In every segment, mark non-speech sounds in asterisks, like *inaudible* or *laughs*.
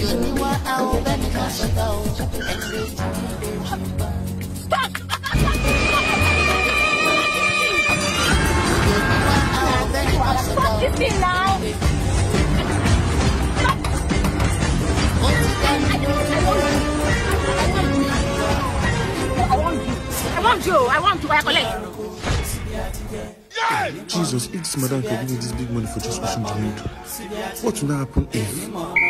This thing now. I want you. I want you. I collect. Jesus, if this madam can give me this big money for just washing the what will now happen if?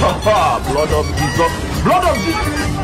*laughs* Blood of Jesus. Blood of Jesus.